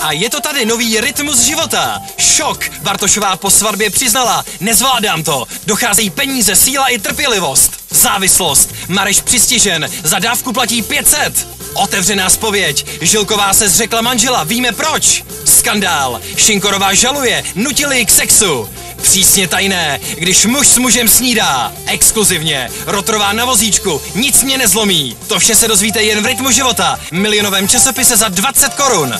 A je to tady nový rytmus života. Šok. Bartošová po svatbě přiznala. Nezvládám to. Docházejí peníze, síla i trpělivost. Závislost. Mareš přistižen. Za dávku platí 500. Otevřená spověď. Žilková se zřekla manžela. Víme proč. Skandál. Šinkorová žaluje. Nutili ji k sexu. Přísně tajné, když muž s mužem snídá. Exkluzivně. Rotrová na vozíčku. Nic mě nezlomí. To vše se dozvíte jen v rytmu života. Milionovém časopise za 20 korun.